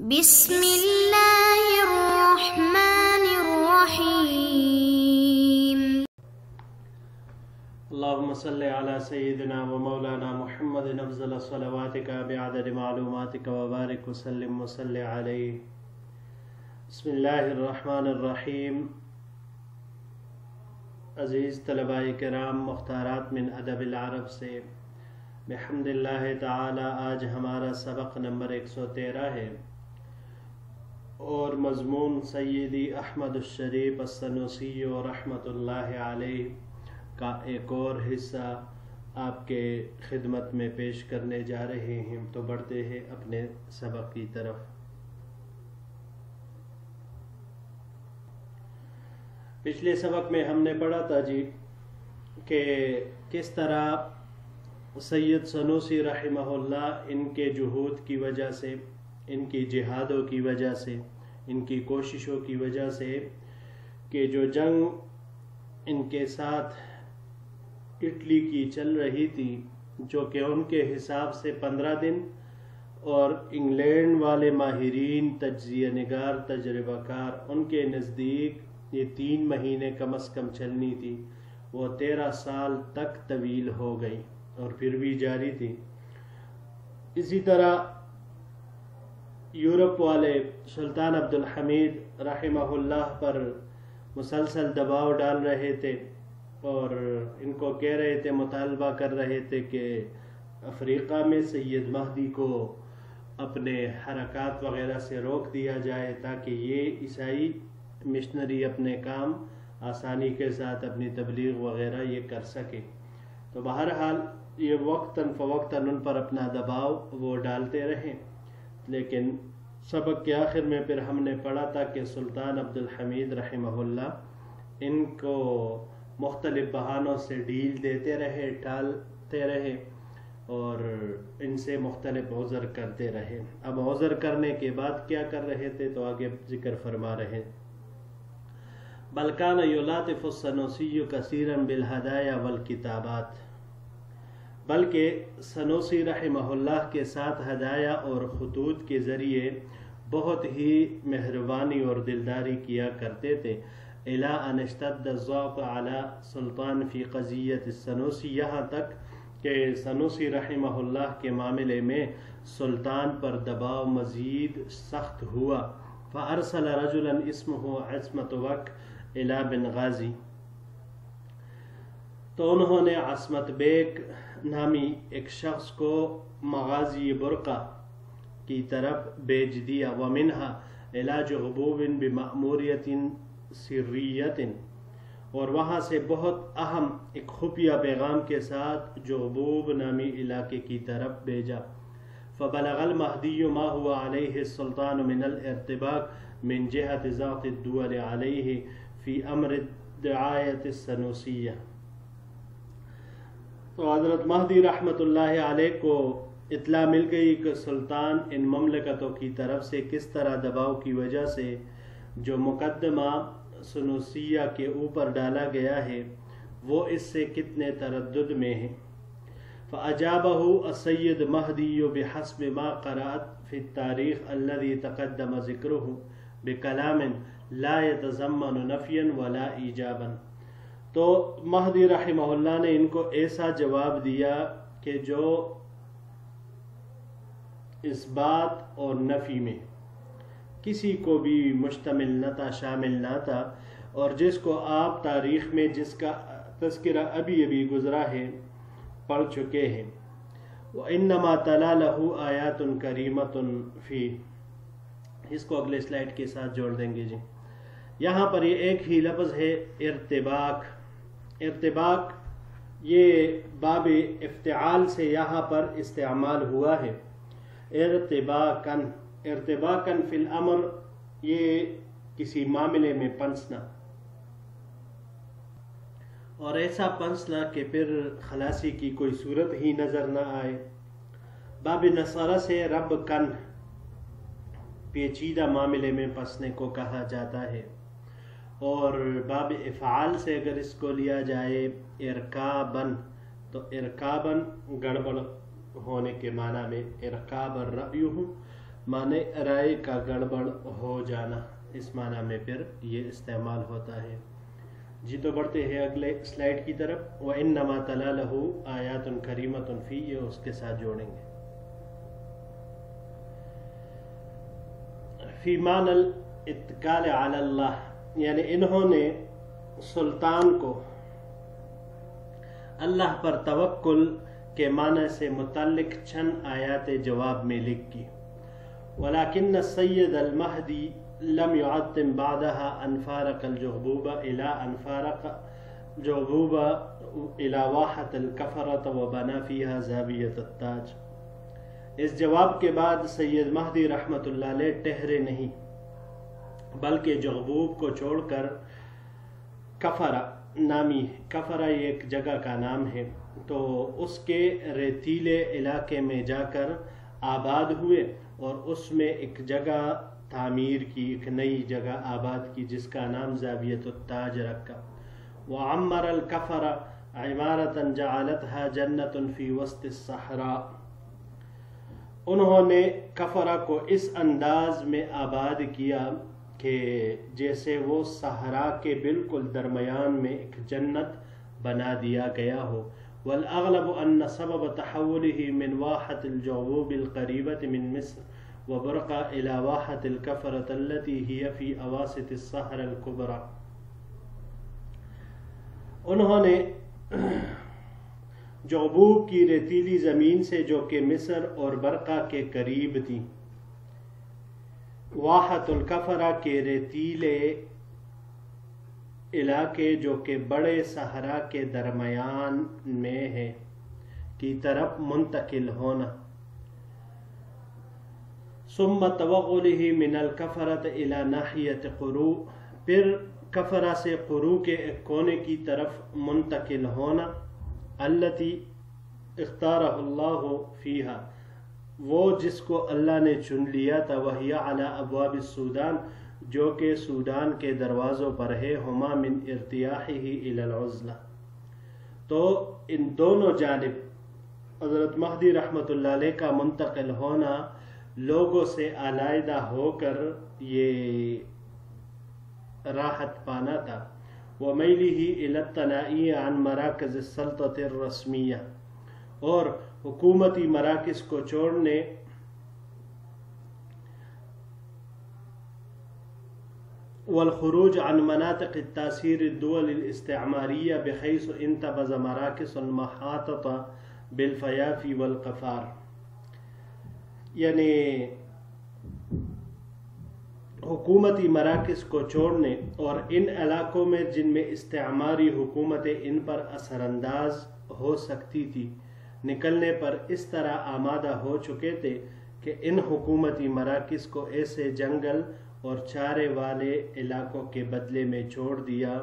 بسم الله الرحمن الرحيم اللهم صل على سيدنا ومولانا محمد افضل صلواتك بعدد معلوماتك وبارك وسلم وصل عليه بسم اللہ الرحمن الرحیم عزیز طلباء کرام مختارات من ادب العرب سے بحمد اللہ تعالی آج ہمارا سبق نمبر ایک سو تیرہ ہے اور مضمون سیدی احمد الشریف السنوسی و رحمۃ اللہ علیہ کا ایک اور حصہ آپ کے خدمت میں پیش کرنے جا رہے ہیں۔ تو بڑھتے ہیں اپنے سبق کی طرف۔ پچھلے سبق میں ہم نے پڑھا تھا جی کہ کس طرح سید سنوسی رحمہ اللہ ان کے جہود کی وجہ سے ان کی جہادوں کی وجہ سے، ان کی کوششوں کی وجہ سے کہ جو جنگ ان کے ساتھ اٹلی کی چل رہی تھی، جو کہ ان کے حساب سے پندرہ دن اور انگلینڈ والے ماہرین، تجزیہ نگار، تجربہ کار، ان کے نزدیک یہ تین مہینے کم از کم چلنی تھی، وہ تیرہ سال تک طویل ہو گئی اور پھر بھی جاری تھی۔ اسی طرح یورپ والے سلطان عبد الحمید رحمہ اللہ پر مسلسل دباؤ ڈال رہے تھے اور ان کو کہہ رہے تھے، مطالبہ کر رہے تھے کہ افریقہ میں سید مہدی کو اپنے حرکات وغیرہ سے روک دیا جائے تاکہ یہ عیسائی مشنری اپنے کام آسانی کے ساتھ اپنی تبلیغ وغیرہ یہ کر سکے۔ تو بہرحال یہ وقتاً فوقتاً ان پر اپنا دباؤ وہ ڈالتے رہیں لیکن سبق کے آخر میں پھر ہم نے پڑھا تھا کہ سلطان عبد الحمید رحمہ اللہ ان کو مختلف بہانوں سے ڈیل دیتے رہے ٹالتے رہے اور ان سے مختلف عذر کرتے رہے۔ اب عذر کرنے کے بعد کیا کر رہے تھے تو آگے ذکر فرما رہے بلکان یولاطف السنوسی کثیرا بالہدایا والکتابات۔ بلکہ سنوسی رحمہ اللہ کے ساتھ ہدایہ اور خطوط کے ذریعے بہت ہی مہربانی اور دلداری کیا کرتے تھے۔ الا ان اشتد الذوق علی سلطان فی قضیت السنوسی، یہاں تک کہ سنوسی رحمہ اللہ کے معاملے میں سلطان پر دباؤ مزید سخت ہوا۔ فارسل رجلا اسمه عصمت وق الى بن غازی۔ تو انہوں نے عصمت بیگ نامی ایک شخص کو مغازی برقع کی طرف بیچ دیا۔ ومنہا علاج غبوب بمأموریت سریت۔ اور وہاں سے بہت اہم ایک خفیہ پیغام کے ساتھ جو غبوب نامی علاقے کی طرف بھیجا۔ فبلغ المہدی ما ہوا علیہ السلطان من الارتباق من جہت ذات الدول علیہ فی امر دعایت السنوسیہ۔ تو حضرت مہدی رحمت اللہ علیہ کو اطلاع مل گئی کہ سلطان ان مملکتوں کی طرف سے کس طرح دباؤ کی وجہ سے جو مقدمہ سنوسیہ کے اوپر ڈالا گیا ہے، وہ اس سے کتنے تردد میں ہیں۔ فأجابه السید مہدی بحسب ما قرأت فی التاریخ الذي تقدم ذکره بکلام لا يتضمن نفیا ولا ایجابا تو مہدی رحمہ اللہ نے ان کو ایسا جواب دیا کہ جو اس بات اور نفی میں کسی کو بھی مشتمل نہ تھا، شامل نہ تھا، اور جس کو آپ تاریخ میں جس کا تذکرہ ابھی ابھی گزرا ہے، پڑھ چکے ہیں۔ وہ انما تلا لہو آیات کریمت فی۔ اس کو اگلے سلائڈ کے ساتھ جوڑ دیں گے جی۔ یہاں پر یہ ایک ہی لفظ ہے ارتباق ارتباق، یہ باب افتعال سے یہاں پر استعمال ہوا ہے۔ ارتباقن ارتباقن فی الامر، یہ کسی معاملے میں پنسنا۔ اور ایسا پنسنا کہ پھر خلاصی کی کوئی صورت ہی نظر نہ آئے۔ باب نصارہ سے رب کن پیچیدہ معاملے میں پسنے کو کہا جاتا ہے۔ اور باب افعال سے اگر اس کو لیا جائے ارکابن تو ارکابن گڑبڑ ہونے کے معنی میں ارکاب الرأیہ، معنی رائے کا گڑبڑ ہو جانا، اس معنی میں پھر یہ استعمال ہوتا ہے۔ جی تو بڑھتے ہیں اگلے سلائڈ کی طرف۔ وہ ان نما تلا لہو آیات کریمت فی یہ اس کے ساتھ جوڑیں گے۔ فی مان الاتقال علی اللہ یعنی انہوں نے سلطان کو اللہ پر توکل کے معنی سے متعلق چند آیات جواب میں لکھ کی۔ ولیکن السید المہدی لم يعتم بعدها ان فارق الجغبوب الى ان فارق جغبوب الى واحة الكفرة وبنا فيها زابية التاج۔ اس جواب کے بعد سید مہدی رحمت اللہ علیہ ٹہرے نہیں۔ بلکہ جغبوب کو چھوڑ کر کفرہ نامی کفرہ ایک جگہ کا نام ہے۔ تو اس کے ریتیلے علاقے میں جا کر آباد ہوئے اور اس میں ایک جگہ تعمیر کی، ایک نئی جگہ آباد کی، جس کا نام زاویت التاج رکھا۔ وعمر الکفر عمارتا جعلتها جنت فی وسط الصحراء۔ انہوں نے کفرہ کو اس انداز میں آباد کیا کہ جیسے وہ صحرا کے بالکل درمیان میں ایک جنت بنا دیا گیا ہو۔ والاغلب ان سبب تحوله من واحة الجعوب القريبة من مصر وبرقى الى واحة الكفرة التي هي في اواسط الصحراء الكبرى۔ انہوں نے جعبوب کی ریتیلی زمین سے جو کہ مصر اور برقہ کے قریب تھی۔ واحت الکفرہ کے ریتیلے علاقے جو کہ بڑے صحرا کے درمیان میں ہے کی طرف منتقل ہونا۔ ثم توغله من الکفرت الى ناحیت قرو پھر کفرہ سے قرو کے ایک کونے کی طرف منتقل ہونا، التي اختارہ اللہ فیہا۔ وہ جس کو اللہ نے چن لیا تھا، وہی علی ابواب السودان، جو کہ سودان کے دروازوں پر ہے، ہما من ارتیاحی العزلہ۔ تو ان دونوں جانب حضرت مہدی رحمت اللہ علیہ کا منتقل ہونا لوگوں سے علیحدہ ہو کر یہ راحت پانا تھا۔ وہ میلی ہی التنائی عن مراکز السلطت الرسمیہ اور حکومتی مراکز کو چھوڑنے والخروج عن مناطق التاثير الدول الاستعمارية بحيث انتبز مراكز المحاطة بالفيافي والقفار. یعنی حکومتی مراکز کو چھوڑنے اور ان علاقوں میں جن میں استعماری حکومتیں ان پر اثر انداز ہو سکتی تھی نکلنے پر اس طرح آمادہ ہو چکے تھے کہ ان حکومتی مراکز کو ایسے جنگل اور چارے والے علاقوں کے بدلے میں چھوڑ دیا۔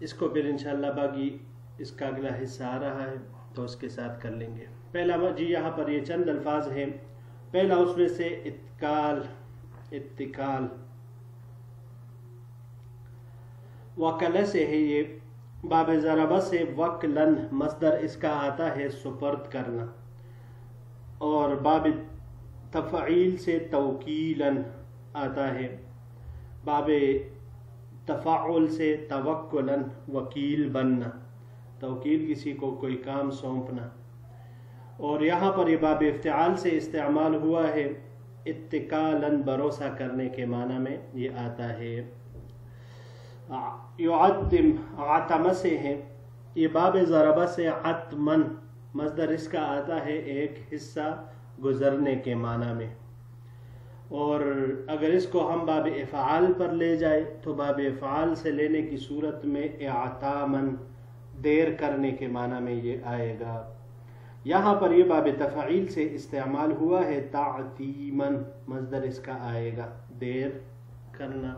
اس کو پھر انشاءاللہ باقی اس کا اگلا حصہ آ رہا ہے تو اس کے ساتھ کر لیں گے۔ پہلا جی یہاں پر یہ چند الفاظ ہیں۔ پہلا اس میں سے اتکال اتکال۔ وکل سے ہے یہ باب ضربہ سے وکلن مصدر اس کا آتا ہے سپرد کرنا۔ اور باب تفعیل سے توکیلن آتا ہے۔ باب تفاعل سے توکلن وکیل بننا۔ توکیل کسی کو کوئی کام سونپنا۔ اور یہاں پر یہ باب افتعال سے استعمال ہوا ہے اتقالن بھروسہ کرنے کے معنی میں یہ آتا ہے۔ یعتم عتم سے ہے۔ یہ باب ضربہ سے عتمن مصدر اس کا آتا ہے ایک حصہ گزرنے کے معنی میں۔ اور اگر اس کو ہم باب افعال پر لے جائے تو باب افعال سے لینے کی صورت میں اعتامن دیر کرنے کے معنی میں یہ آئے گا۔ یہاں پر یہ باب تفعیل سے استعمال ہوا ہے تعتیمن مصدر اس کا آئے گا۔ دیر کرنا۔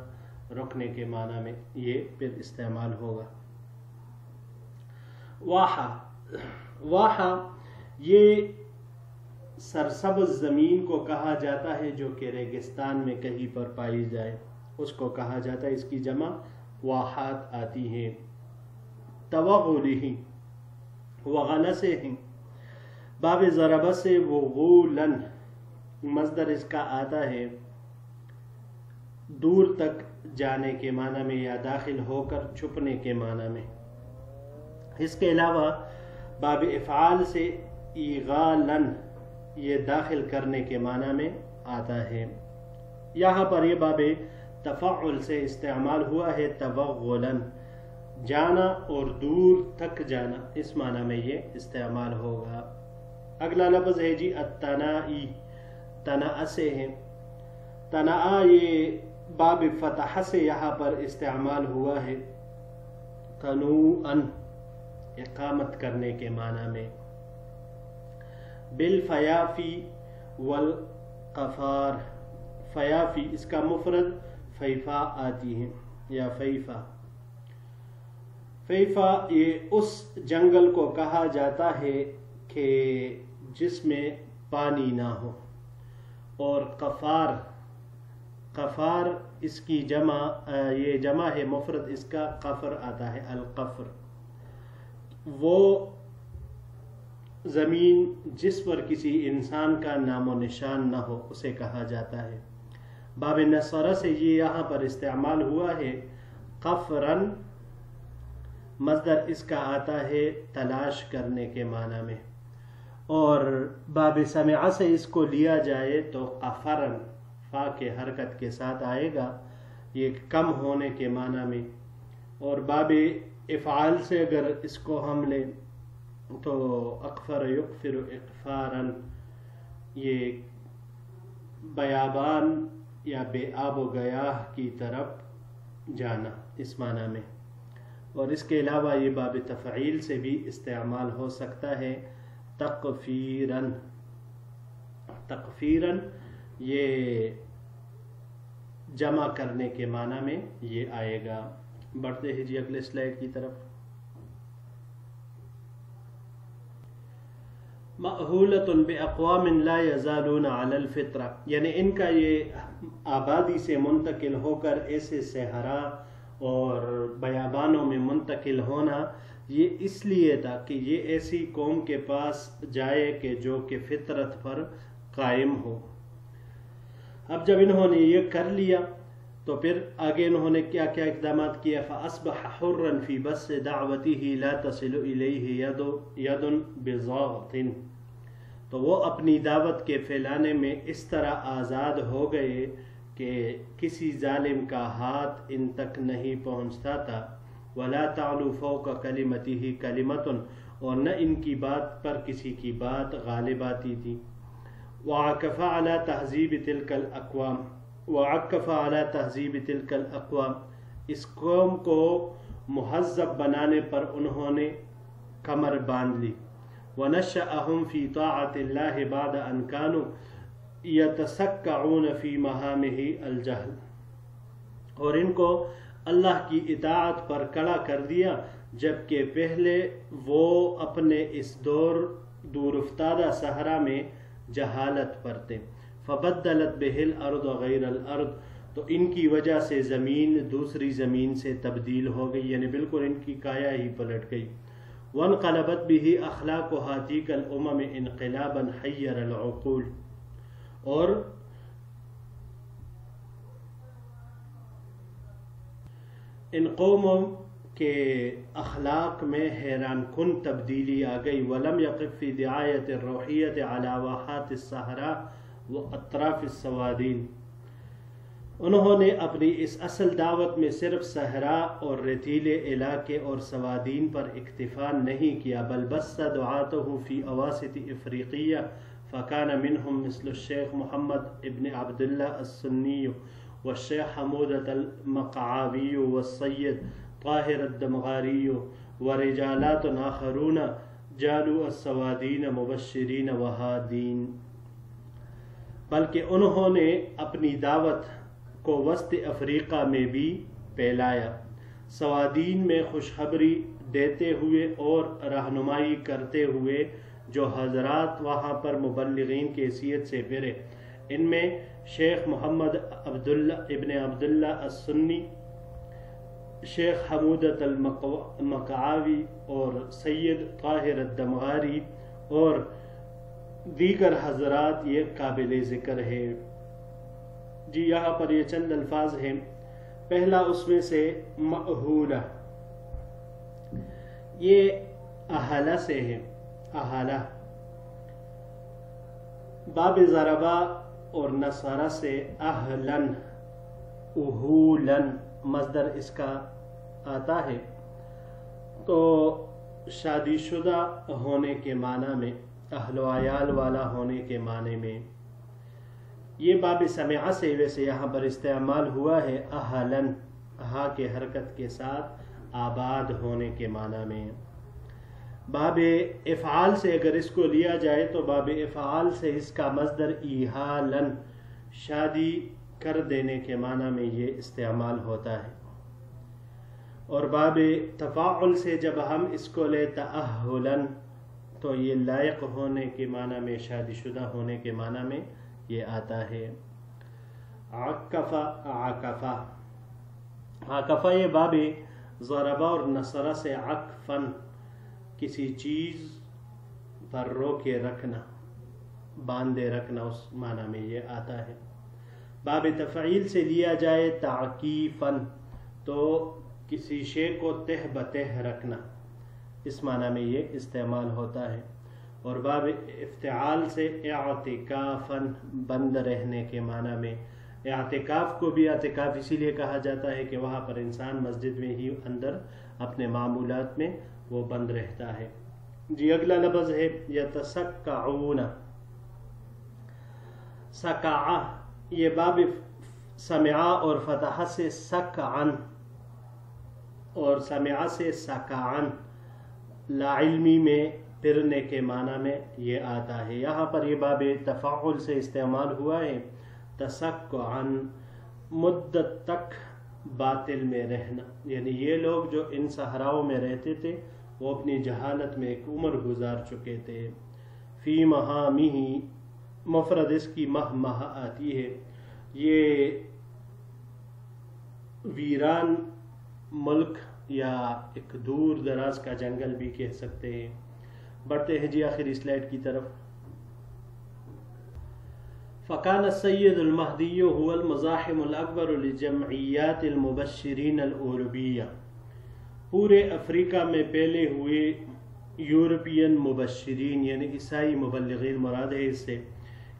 رکنے کے معنی میں یہ پھر استعمال ہوگا۔ واحا واحا یہ سرسبز زمین کو کہا جاتا ہے جو کہ ریگستان میں کہیں پر پائی جائے۔ اس کو کہا جاتا ہے، اس کی جمع واحات آتی ہیں۔ توغلی وغلسے ہیں باب ضرب سے وغولن، مصدر اس کا آتا ہے۔ دور تک جانے کے معنی میں یا داخل ہو کر چھپنے کے معنی میں۔ اس کے علاوہ باب افعال سے ایغالن یہ داخل کرنے کے معنی میں آتا ہے۔ یہاں پر یہ باب تفعل سے استعمال ہوا ہے توغلن، جانا اور دور تک جانا۔ اس معنی میں یہ استعمال ہوگا۔ اگلا لفظ ہے جی التنائی تنا سے ہے۔ تنا یہ باب فتح سے یہاں پر استعمال ہوا ہے۔ تنوعن اقامت کرنے کے معنی میں۔ بالفیافی والقفار۔ فیافی، اس کا مفرد فیفا آتی ہے یا فیفا۔ فیفا، یہ اس جنگل کو کہا جاتا ہے کہ جس میں پانی نہ ہو۔ اور قفار قفار اس کی جمع یہ جمع ہے، مفرد اس کا قفر آتا ہے، القفر۔ وہ زمین جس پر کسی انسان کا نام و نشان نہ ہو، اسے کہا جاتا ہے۔ باب نصر سے یہ یہاں پر استعمال ہوا ہے۔ قفرن مصدر اس کا آتا ہے تلاش کرنے کے معنی میں۔ اور باب سمع سے اس کو لیا جائے تو قفرن کے حرکت کے ساتھ آئے گا، یہ کم ہونے کے معنی میں۔ اور باب افعال سے اگر اس کو ہم لیں تو اکفر یکفر اقفارن، یہ بیابان یا بے آب و گیاہ کی طرف جانا اس معنی میں۔ اور اس کے علاوہ یہ باب تفعیل سے بھی استعمال ہو سکتا ہے۔ تقفیرن تقفیرن یہ جمع کرنے کے معنی میں یہ آئے گا۔ بڑھتے ہیں جی اگلے سلائڈ کی طرف۔ محولت باقوام لا يزالون على الفطرہ۔ یعنی ان کا یہ آبادی سے منتقل ہو کر ایسے صحرا اور بیابانوں میں منتقل ہونا، یہ اس لیے تھا کہ یہ ایسی قوم کے پاس جائے کہ جو کہ فطرت پر قائم ہو۔ اب جب انہوں نے یہ کر لیا تو پھر آگے انہوں نے کیا کیا اقدامات کیا فاصبح حرا في بس دعوته لا تصل اليه يد يد تو وہ اپنی دعوت کے پھیلانے میں اس طرح آزاد ہو گئے کہ کسی ظالم کا ہاتھ ان تک نہیں پہنچتا تھا۔ ولا تعلو فوق کلمته کلمت اور نہ ان کی بات پر کسی کی بات غالب آتی تھی۔ وعكف على تہذیب تلك الاقوام وعكف على تہذیب تلك الاقوام اس قوم کو مہذب بنانے پر انہوں نے کمر باندھ لی۔ ونشأهم في طاعة الله بعد أن كانوا يتسكعون في مهامه الجهل۔ اور ان کو اللہ کی اطاعت پر کڑا کر دیا، جبکہ پہلے وہ اپنے اس دور دور افتادہ صحرا میں جہالت پر تھے۔ فبدلت بہل ارد غیر الارض، تو ان کی وجہ سے زمین دوسری زمین سے تبدیل ہو گئی یعنی بالکل ان کی کایا ہی پلٹ گئی۔ وانقلبت به اخلاق و هاتيك الامم انقلابا حير العقول۔ اور ان قوموں کے اخلاق میں حیران کن تبدیلی آ گئی۔ ولم يقف في دعایت الروحیت على واحات الصحراء واطراف السوادین۔ انہوں نے اپنی اس اصل دعوت میں صرف صحرا اور ریتیلے علاقے اور سوادین پر اکتفا نہیں کیا، بل بس دعاتہ فی اواسط افریقیہ، فکان منہم مثل الشیخ محمد ابن عبداللہ السنی والشیخ حمودت المقعاوی والسید طاہر الدمغاری ورجالات آخرون جالو السوادین مبشرین وہادین۔ بلکہ انہوں نے اپنی دعوت کو وسط افریقہ میں بھی پھیلایا۔ سوادین میں خوشخبری دیتے ہوئے اور رہنمائی کرتے ہوئے جو حضرات وہاں پر مبلغین کی حیثیت سے پھرے۔ ان میں شیخ محمد عبداللہ ابن عبداللہ السنی شیخ حمودت المقعاوی اور سید طاہر الدمغاری اور دیگر حضرات یہ قابل ذکر ہے جی یہاں پر یہ چند الفاظ ہیں۔ پہلا اس میں سے مأہولہ۔ یہ احالہ سے ہے احالہ باب ضربہ اور نصارہ سے اہلن، اہولن۔ مصدر اس کا آتا ہے۔ تو شادی شدہ ہونے کے معنی میں، اہل و عیال والا ہونے کے معنی میں، یہ باب سمعہ سے ویسے یہاں پر استعمال ہوا ہے اہلن ہا کے حرکت کے ساتھ آباد ہونے کے معنی میں۔ باب افعال سے اگر اس کو لیا جائے تو باب افعال سے اس کا مصدر ایحالن شادی کر دینے کے معنی میں یہ استعمال ہوتا ہے۔ اور باب تفاعل سے جب ہم اس کو لے تأہلن تو یہ لائق ہونے کے معنی میں شادی شدہ ہونے کے معنی میں یہ آتا ہے۔ عکفہ عکفہ۔ عکفہ یہ باب ضربہ اور نصرہ سے عکفن کسی چیز پر رو کے رکھنا، باندھے رکھنا، اس معنی میں یہ آتا ہے۔ باب تفعیل سے لیا جائے تعقیفن تو کسی شے کو تہ بتہ رکھنا۔ اس معنی میں یہ استعمال ہوتا ہے۔ اور باب افتعال سے اعتکافن بند رہنے کے معنی میں۔ اعتکاف کو بھی اعتکاف اسی لیے کہا جاتا ہے کہ وہاں پر انسان مسجد میں ہی اندر اپنے معمولات میں وہ بند رہتا ہے۔ جی اگلا لفظ ہے، یتسکعون۔ سکع یہ باب سمعا اور فتح سے سکعن، اور سمعا سے سکعن، لا علمی میں پھرنے کے معنی میں یہ آتا ہے۔ یہاں پر یہ باب تفاعل سے استعمال ہوا ہے۔ تسکعن، مدت تک باطل میں رہنا۔ یعنی یہ لوگ جو ان صحراؤں میں رہتے تھے، وہ اپنی جہالت میں ایک عمر گزار چکے تھے۔ فی مہامی مفرد اس کی مہ مہ آتی ہے۔ یہ ویران ملک یا ایک دور دراز کا جنگل بھی کہہ سکتے ہیں۔ بڑھتے ہیں جی آخر اسلائٹ کی طرف۔ فقان السید المہدی هو المزاحم الاکبر لجمعیات المبشرین العربیہ پورے افریقہ میں پہلے ہوئے یورپین مبشرین یعنی عیسائی مبلغین، مراد ہے اس سے۔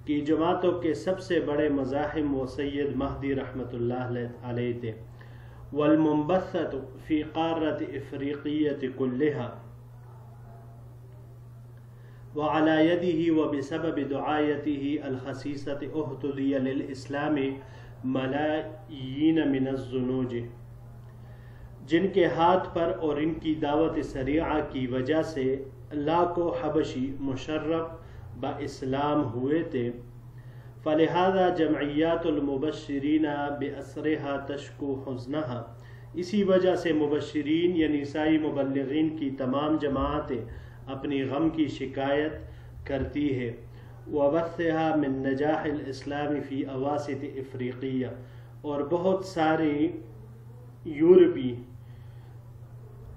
کہ جماعتوں کے سب سے بڑے مزاحم و سید مہدی رحمۃ اللہ علیہ تھے۔ والمنبثت فی قارت افریقیت کلہا۔ وعلى يده وبسبب دعايته الخسيسة اهتدي للإسلام ملايين من الزنوج جن کے ہاتھ پر اور ان کی دعوت سریعہ کی وجہ سے لاکھوں حبشی مشرف با اسلام ہوئے تھے۔ فلہذا جمعیات المبشرین بأسرها تشکو حزنہا اسی وجہ سے مبشرین یعنی عیسائی مبلغین کی تمام جماعتیں اپنی غم کی شکایت کرتی ہے وبثها من نجاح الاسلام فی اواسط افریقیہ اور بہت ساری یورپی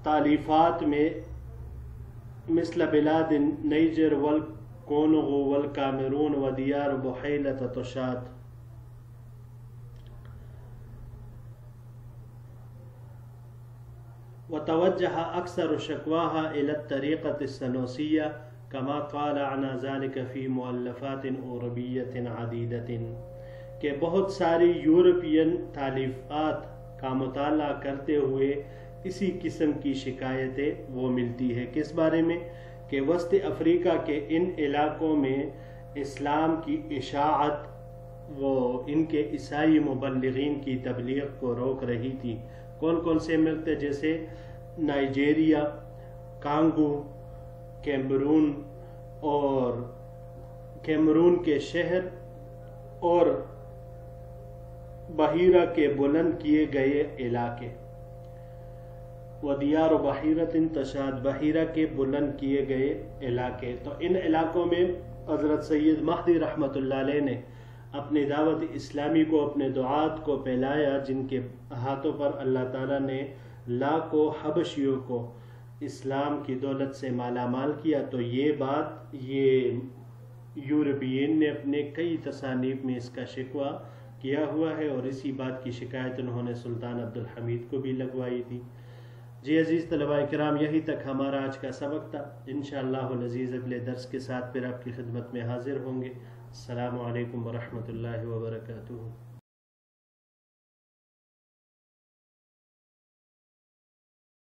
تالیفات میں مثل بلاد نیجر والکونغو والکامرون و دیار بحیلت تشاد. وتوجه أكثر شكواها إلى الطريقة السنوسية كما قال عن ذلك في مؤلفات أوروبية عديدة کہ بہت ساری یورپین تعلیفات کا مطالعہ کرتے ہوئے اسی قسم کی شکایتیں وہ ملتی ہے کس بارے میں؟ کہ وسط افریقہ کے ان علاقوں میں اسلام کی اشاعت وہ ان کے عیسائی مبلغین کی تبلیغ کو روک رہی تھی۔ کون کون سے ملک تھے جیسے نائجیریا، کانگو، کیمرون اور کیمرون کے شہر اور بحیرہ کے بلند کیے گئے علاقے۔ ودیار و بحیرت انتشاد بحیرہ کے بلند کیے گئے علاقے۔ تو ان علاقوں میں حضرت سید مہدی رحمت اللہ علیہ نے اپنی دعوت اسلامی کو، اپنے دعات کو پھیلایا، جن کے ہاتھوں پر اللہ تعالیٰ نے لاکھوں حبشیوں کو اسلام کی دولت سے مالا مال کیا۔ تو یہ بات، یہ یورپین نے اپنے کئی تصانیف میں اس کا شکوہ کیا ہوا ہے اور اسی بات کی شکایت انہوں نے سلطان عبدالحمید کو بھی لگوائی تھی۔ جی عزیز طلباء کرام، یہی تک ہمارا آج کا سبق تھا۔ انشاءاللہ العزیز اگلے درس کے ساتھ پھر آپ کی خدمت میں حاضر ہوں گے۔ السلام علیکم ورحمۃ اللہ وبرکاتہ۔